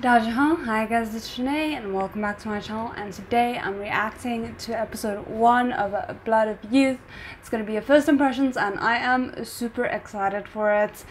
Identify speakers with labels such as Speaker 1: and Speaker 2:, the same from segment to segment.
Speaker 1: Dajahan, hi guys, it's Jeanet and welcome back to my channel and today I'm reacting to episode 1 of Blood of Youth. It's going to be a first impressions and I am super excited for it.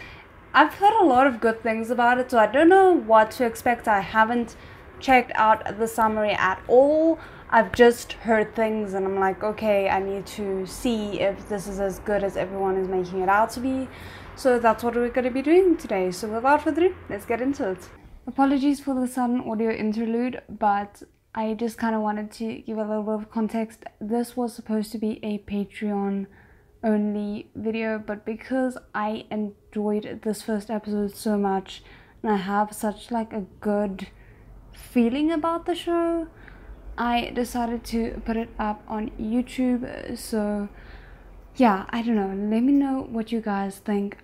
Speaker 1: I've heard a lot of good things about it so I don't know what to expect. I haven't checked out the summary at all. I've just heard things and I'm like, okay, I need to see if this is as good as everyone is making it out to be. So that's what we're going to be doing today. So without further ado, let's get into it. Apologies for the sudden audio interlude, but I just kind of wanted to give a little bit of context. This was supposed to be a Patreon only video, but because I enjoyed this first episode so much and I have such like a good feeling about the show, I decided to put it up on YouTube. So yeah, I don't know. Let me know what you guys think.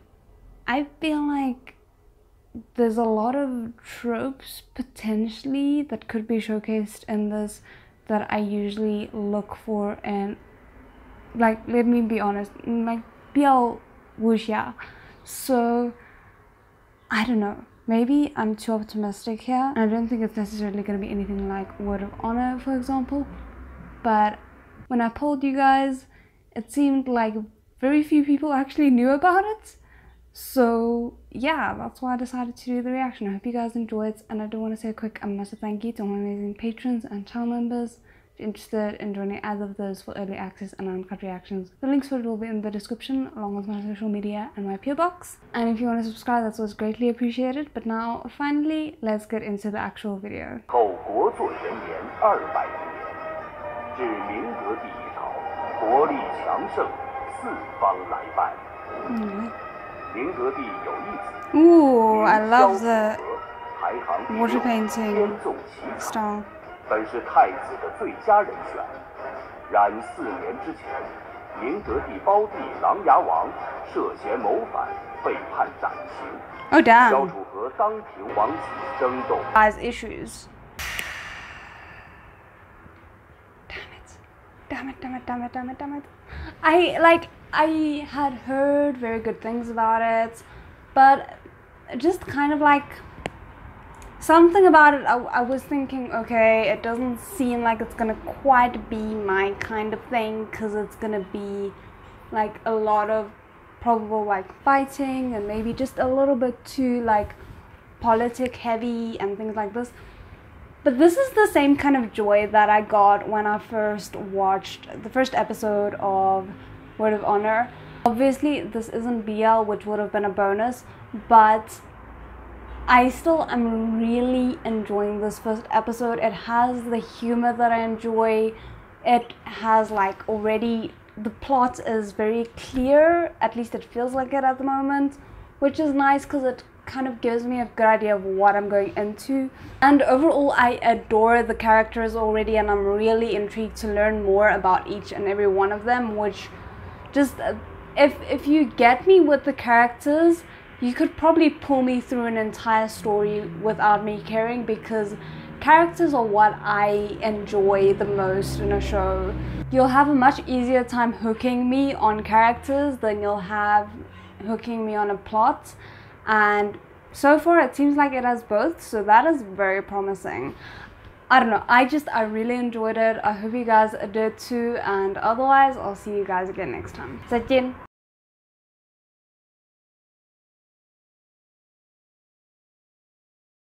Speaker 1: I feel like there's a lot of tropes potentially that could be showcased in this that I usually look for and like let me be honest like BL wuxia so I don't know. Maybe I'm too optimistic here. I don't think it's necessarily going to be anything like Word of Honor for example. But when I polled you guys it seemed like very few people actually knew about it so yeah, that's why I decided to do the reaction. I hope you guys enjoyed and I do want to say a quick and massive thank you to all my amazing patrons and channel members. If you're interested in joining either of those for early access and uncut reactions, the links for it will be in the description along with my social media and my PO box. And if you want to subscribe, that's always greatly appreciated. But now, finally, let's get into the actual video.
Speaker 2: 后国祚元年二百余年，至明德第一朝，国力强盛，四方来拜。
Speaker 1: Mm.
Speaker 2: 明德帝有一子，
Speaker 1: Ooh,
Speaker 2: 名
Speaker 1: I
Speaker 2: 萧
Speaker 1: love
Speaker 2: 楚
Speaker 1: the
Speaker 2: 河，排行第
Speaker 1: water
Speaker 2: 六，
Speaker 1: painting
Speaker 2: 天纵奇才，
Speaker 1: style.
Speaker 2: 本是太子的最佳人选。然四年之前，明德帝胞弟琅琊王涉嫌谋反，被判斩刑。
Speaker 1: Oh
Speaker 2: 萧
Speaker 1: damn.
Speaker 2: 楚河当庭王子争斗。
Speaker 1: Guys, issues. Damn it. Damn it, damn it, damn it, damn it, damn it. I like I had heard very good things about it, but just kind of like something about it I, I was thinking okay it doesn't seem like it's gonna quite be my kind of thing because it's gonna be like a lot of probable like fighting and maybe just a little bit too like politic heavy and things like this. But this is the same kind of joy that I got when I first watched the first episode of Word of Honor. Obviously, this isn't BL, which would have been a bonus, but I still am really enjoying this first episode. It has the humor that I enjoy. It has like already the plot is very clear, at least it feels like it at the moment, which is nice because it kind of gives me a good idea of what I'm going into. And overall, I adore the characters already, and I'm really intrigued to learn more about each and every one of them. Which, just uh, if if you get me with the characters, you could probably pull me through an entire story without me caring because characters are what I enjoy the most in a show. You'll have a much easier time hooking me on characters than you'll have hooking me on a plot and so far it seems like it has both so that is very promising i don't know. I just i really enjoyed it. I hope you guys did too. And otherwise i'll see you guys again next time. 再见